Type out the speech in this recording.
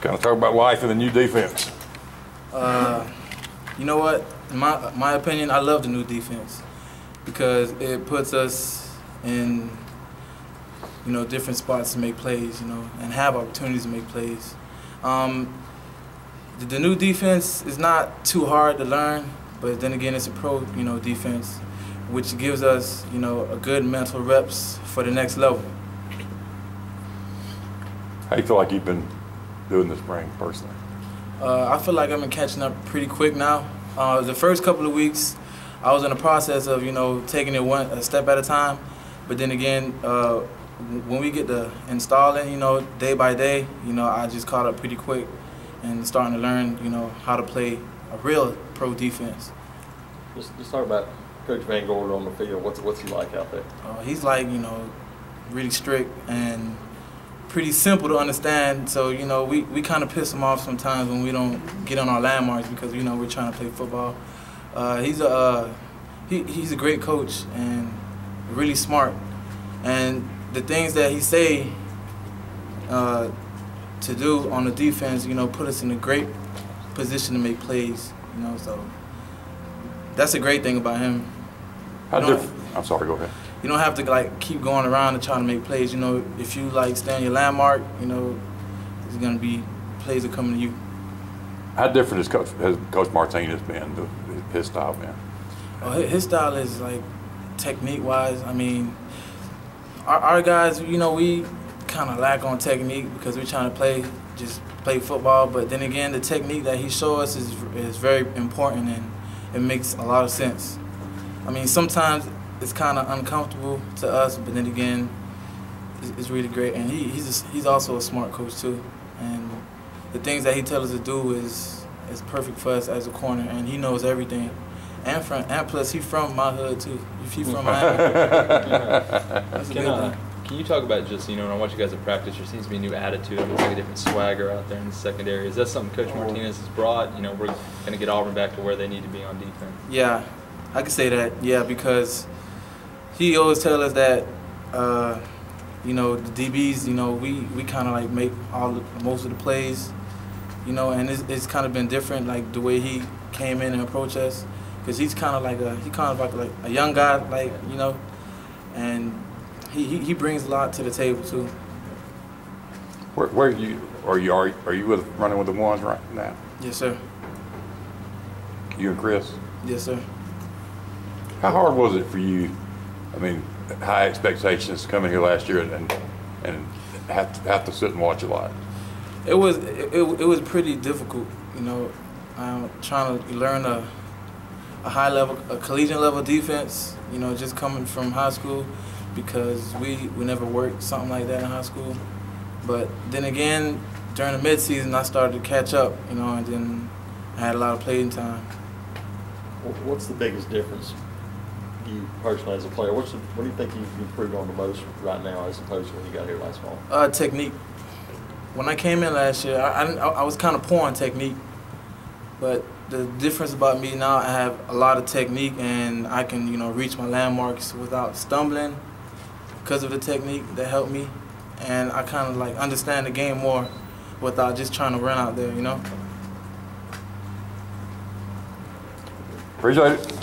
Kind of talk about life in the new defense. Uh, you know what? In my my opinion, I love the new defense because it puts us in you know different spots to make plays, you know, and have opportunities to make plays. Um, the, the new defense is not too hard to learn, but then again, it's a pro you know defense, which gives us you know a good mental reps for the next level. How you feel like you've been doing this spring personally? Uh, I feel like I've been catching up pretty quick now. Uh, the first couple of weeks, I was in the process of you know taking it one a step at a time, but then again, uh, when we get to installing, you know, day by day, you know, I just caught up pretty quick and starting to learn, you know, how to play a real pro defense. Just, just talk about Coach Van Gorder on the field. What's what's he like out there? Uh, he's like you know, really strict and pretty simple to understand. So you know, we, we kind of piss him off sometimes when we don't get on our landmarks because you know we're trying to play football. Uh, he's a uh, he, he's a great coach and really smart. And the things that he say uh, to do on the defense, you know, put us in a great position to make plays. You know, so that's a great thing about him. How You know. I'm sorry. Go ahead. You don't have to like keep going around and trying to make plays. You know, if you like stay on your landmark, you know, it's gonna be plays that coming to you. How different has Coach, has Coach Martinez been? The, his style been? Uh, hi- his style is like technique wise. I mean, our, our guys, you know, we kind of lack on technique because we're trying to play just play football. But then again, the technique that he shows us is is very important and it makes a lot of sense. I mean, sometimes it's kind of uncomfortable to us, but then again, it's, it's really great. And he, he's a, he's also a smart coach too. And the things that he tells us to do is is perfect for us as a corner, and he knows everything. And from and plus he from my hood too. If he from Miami, that's a Can, good uh, thing. can you talk about just, you know, when I watch you guys at practice, there seems to be a new attitude. It looks like a different swagger out there in the secondary. Is that something Coach Martinez has brought? You know, we're going to get Auburn back to where they need to be on defense. Yeah, I can say that. Yeah, because he always tell us that, uh, you know, the DBs, you know, we, we kind of like make all the, most of the plays, you know, and it's, it's kind of been different, like the way he came in and approached us, because he's kind of like a he kind of like like a young guy, like you know, and he, he, he brings a lot to the table too. Where, where you are you are, are you with running with the ones right now? Yes, sir. You and Chris. Yes, sir. How hard was it for you? I mean, high expectations coming here last year and and have to, have to sit and watch a lot. It was it, it, it was pretty difficult, you know, um, trying to learn a a high level, a collegiate level defense, you know, just coming from high school, because we we never worked something like that in high school. But then again, during the midseason, I started to catch up, you know, and then I had a lot of playing time. What's the biggest difference you personally as a player? What's the, what do you think you've improved on the most right now as opposed to when you got here last fall? Uh, technique. When I came in last year, I, I, I was kind of poor on technique, but the difference about me now, I have a lot of technique and I can, you know, reach my landmarks without stumbling because of the technique that helped me, and I kind of like understand the game more without just trying to run out there, you know. Appreciate it.